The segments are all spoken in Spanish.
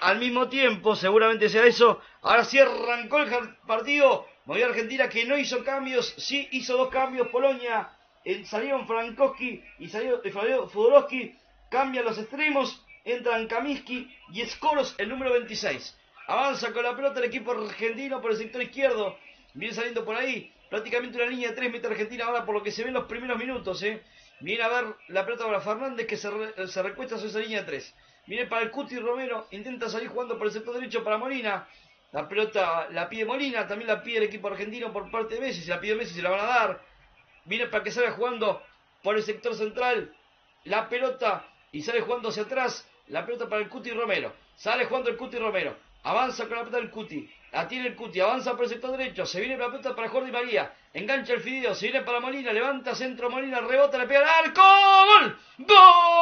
al mismo tiempo, seguramente sea eso. Ahora sí arrancó el partido. Movió Argentina que no hizo cambios, sí hizo dos cambios. Polonia, salieron Frankowski y salió Fudorowski. Cambian los extremos, entran Kamiski y Skoros, el número 26. Avanza con la pelota el equipo argentino por el sector izquierdo. Viene saliendo por ahí. Prácticamente una línea de 3 metros Argentina ahora por lo que se ve en los primeros minutos. ¿eh? Viene a ver la pelota para Fernández que se, se recuesta sobre esa línea de 3. Viene para el Cuti Romero. Intenta salir jugando por el sector derecho para Molina. La pelota la pide Molina. También la pide el equipo argentino por parte de Messi. Si la pide Messi se la van a dar. Viene para que salga jugando por el sector central. La pelota y sale jugando hacia atrás. La pelota para el Cuti Romero. Sale jugando el Cuti Romero. Avanza con la pelota del Cuti. La tiene el Cuti. Avanza por el sector derecho. Se viene la pelota para Jordi María. Engancha el Fideo. Se viene para Molina. Levanta centro Molina. Rebota. Le pega al arco. ¡Gol! ¡Gol!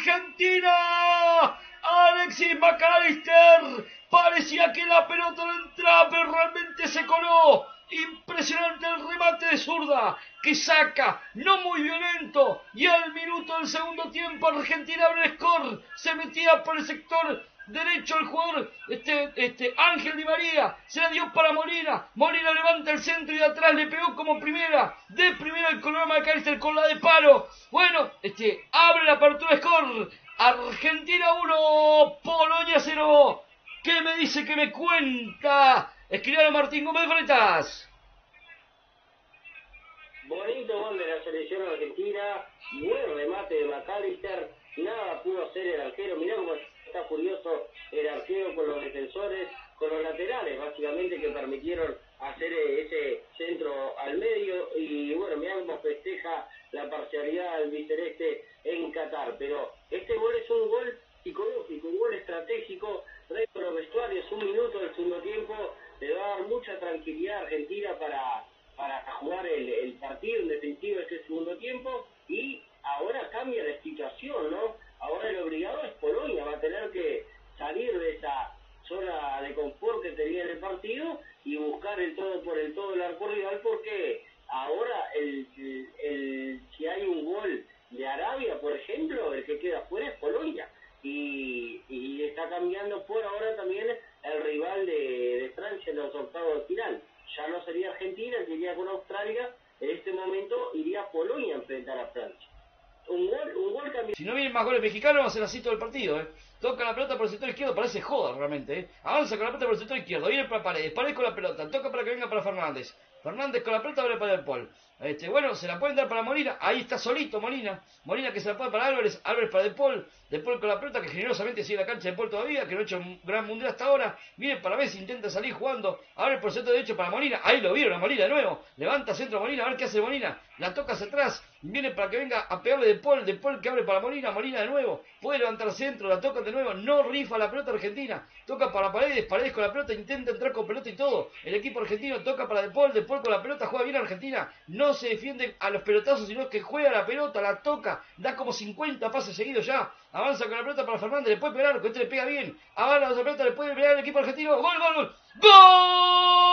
Argentina! Alexis McAllister Parecía que la pelota no entraba, pero realmente se coló. Impresionante el remate de zurda que saca, no muy violento. Y al minuto del segundo tiempo Argentina abre score. Se metía por el sector derecho el jugador este, este Ángel Di María. Se la dio para Molina. Molina levanta el centro y de atrás le pegó como primera. De primera el color McAllister con la de palo. Bueno, este abre la apertura score. Argentina 1, Polonia 0. ¿Qué me dice que me cuenta? Escribano Martín Gómez Fretas. Bonito gol de la selección argentina, buen remate de McAllister, nada pudo hacer el arquero, mirá cómo está furioso el arquero con los defensores, con los laterales básicamente que permitieron hacer ese centro al medio. Y bueno, mirá cómo festeja la parcialidad del biceleste en Qatar, pero este gol es un gol psicológico, un gol estratégico con los vestuarios, un minuto del segundo tiempo, le va a dar mucha tranquilidad a Argentina para, para jugar el, partido en definitiva este segundo tiempo y ahora cambia la situación, ¿no? Ahora el obligado es Polonia, va a tener que salir de esa zona de confort que tenía en el partido y buscar el todo por el todo el arco rival porque ahora el, el, si hay un gol de Arabia, por ejemplo, el que queda fuera es Polonia y, está cambiando por ahora también el rival de, Francia en los octavos de final. Ya no sería Argentina, que iría con Australia, en este momento iría Polonia a enfrentar a Francia. Un gol, un gol Si no vienen más goles mexicanos, va a ser así todo el partido, ¿eh? Toca la pelota por el sector izquierdo, parece joda realmente, ¿eh? Avanza con la pelota por el sector izquierdo, viene para Paredes, Paredes con la pelota, toca para que venga para Fernández. Fernández con la pelota abre para el Pol. Este, bueno, se la pueden dar para Molina. Ahí está solito Molina. Molina que se la puede para Álvarez. Álvarez para De Paul. De Paul con la pelota que generosamente sigue la cancha de Paul todavía. Que no ha hecho un gran mundial hasta ahora. Viene para Messi. Intenta salir jugando. Abre por centro derecho para Molina. Ahí lo vieron a Molina de nuevo. Levanta centro Molina. A ver qué hace Molina. La toca hacia atrás. Viene para que venga a pegarle De Paul. De Paul que abre para Molina. Molina de nuevo. Puede levantar centro. La toca de nuevo. No rifa la pelota argentina. Toca para Paredes. Paredes con la pelota. Intenta entrar con pelota y todo. El equipo argentino toca para De Paul. De Paul con la pelota. Juega bien Argentina. No se defiende a los pelotazos, sino que juega la pelota, la toca, da como 50 pases seguidos ya. Avanza con la pelota para Fernández, le puede pegar, que este le pega bien. Avanza la pelota, le puede pegar el equipo argentino. Gol, gol, gol. ¡Golazo!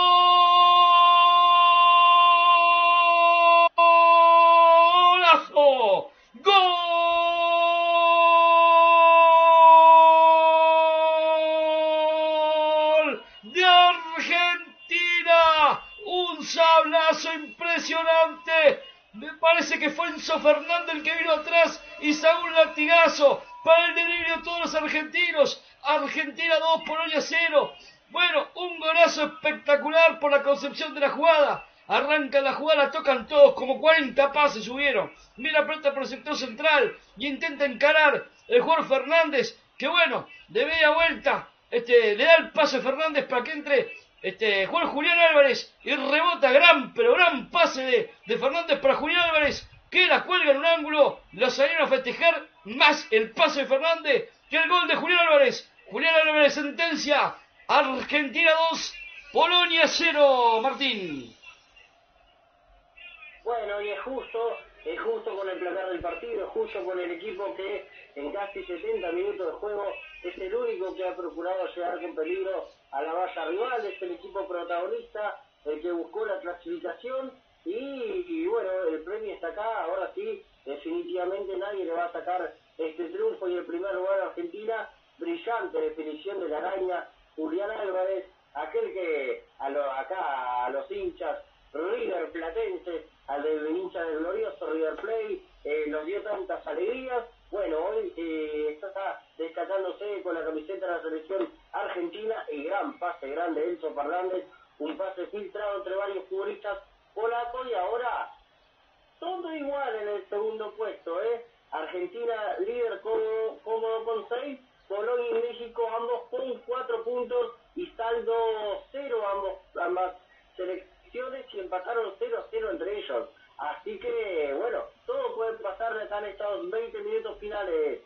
Impresionante me parece que fue Enzo Fernández el que vino atrás y sacó un latigazo para el delirio de todos los argentinos. Argentina 2, Polonia 0. Bueno, un golazo espectacular por la concepción de la jugada. Arranca la jugada, la tocan todos, como 40 pases subieron. Mira pelota por el sector central y intenta encarar el jugador Fernández, que bueno, de media vuelta, este, le da el pase a Fernández para que entre este, Juan Julián Álvarez y rebota gran, pero gran pase de, Fernández para Julián Álvarez, que la cuelga en un ángulo, lo salieron a festejar, más el pase de Fernández que el gol de Julián Álvarez. Julián Álvarez sentencia, Argentina 2, Polonia 0, Martín. Bueno, y es justo, es justo del partido, justo con el equipo que en casi 70 minutos de juego es el único que ha procurado llegar con peligro a la valla rival, es el equipo protagonista, el que buscó la clasificación y, bueno, el premio está acá, ahora sí, definitivamente nadie le va a sacar este triunfo y el primer lugar a Argentina, brillante definición de la araña, Julián Álvarez, aquel que a lo, acá a los hinchas destacándose con la camiseta de la selección argentina y gran pase grande de Enzo Fernández, un pase filtrado entre varios futbolistas polacos y ahora todo igual en el segundo puesto, ¿eh? Argentina líder cómodo, cómodo con 6, Polonia y México ambos con 4 puntos y saldo 0 ambos, ambas selecciones que empataron 0 a 0 entre ellos. Así que, bueno, todo puede pasar de tan estos 20 minutos finales